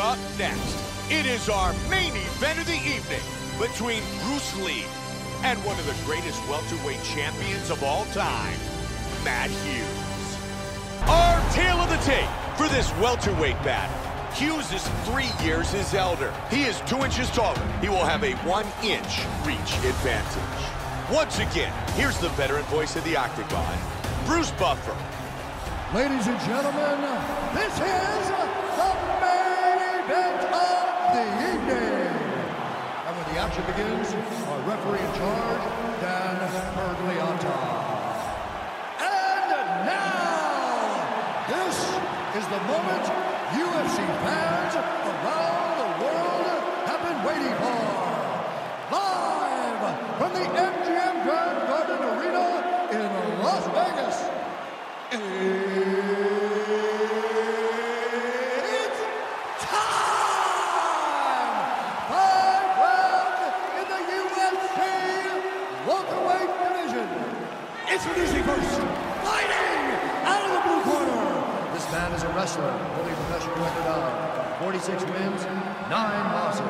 up next, it is our main event of the evening between Bruce Lee and one of the greatest welterweight champions of all time, Matt Hughes. Our tale of the tape for this welterweight battle. Hughes is three years his elder. He is two inches taller. He will have a one-inch reach advantage. Once again, here's the veteran voice of the Octagon, Bruce Buffer. Ladies and gentlemen, this is action begins, our referee in charge, Dan Miragliotta. And now, this is the moment UFC fans around the world have been waiting for. First, fighting out of the blue corner. This man is a wrestler, holding a professional record of 46 wins, 9 losses.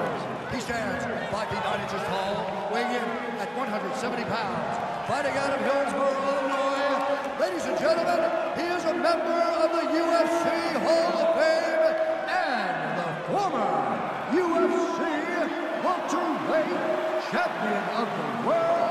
He stands 5 feet 9 inches tall, weighing in at 170 pounds. Fighting out of Hillsboro, Illinois. Ladies and gentlemen, he is a member of the UFC Hall of Fame and the former UFC welterweight champion of the world,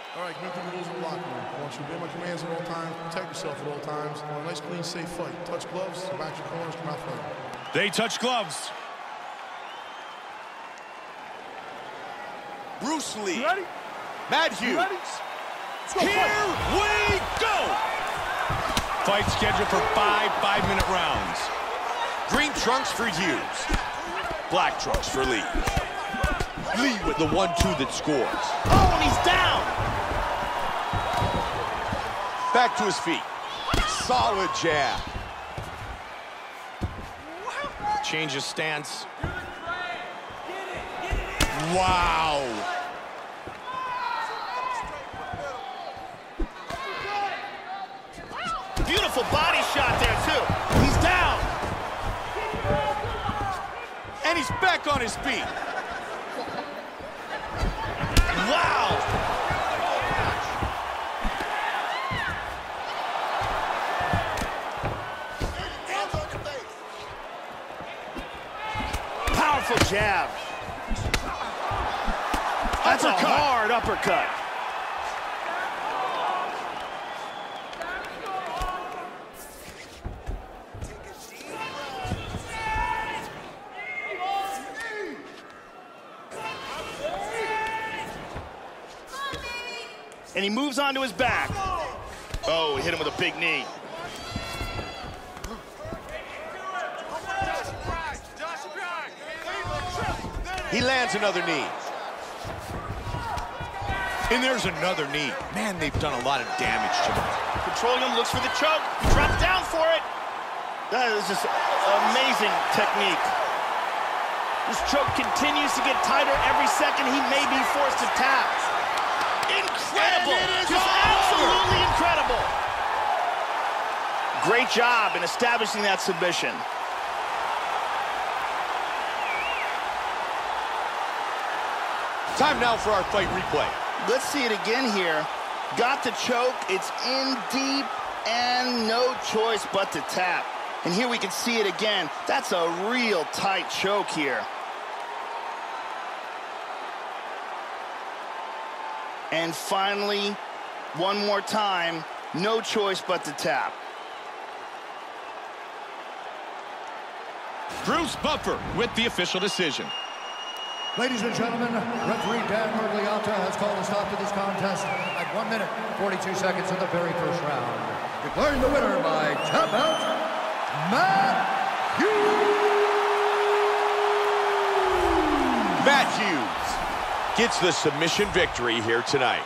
All right, keep the rules of the locker room. I want you to obey my commands at all times, protect yourself at all times. I want a nice, clean, safe fight. Touch gloves, back your corners, come out fighting. They touch gloves. Bruce Lee. You ready? Matt You Hughes. ready? Let's go Here fight. we go! Fight scheduled for five five-minute rounds. Green trunks for Hughes. Black trunks for Lee. Lee with the one-two that scores. Oh, and he's down! Back to his feet. Solid jab. Changes stance. Wow. Beautiful body shot there, too. He's down. And he's back on his feet. Jab. That's a Uppercut. hard uppercut. And he moves onto his back. Oh, he hit him with a big knee. He lands another knee. And there's another knee. Man, they've done a lot of damage to him. Controlling him, looks for the choke. He drops down for it. That is just amazing technique. This choke continues to get tighter every second. He may be forced to tap. Incredible. And it is Just over. absolutely incredible. Great job in establishing that submission. Time now for our fight replay. Let's see it again here. Got the choke. It's in deep and no choice but to tap. And here we can see it again. That's a real tight choke here. And finally, one more time, no choice but to tap. Bruce Buffer with the official decision. Ladies and gentlemen, referee Dan Miragliotta has called a stop to this contest at 1 minute, 42 seconds in the very first round. Declaring the winner by tap out! Matt Hughes gets the submission victory here tonight.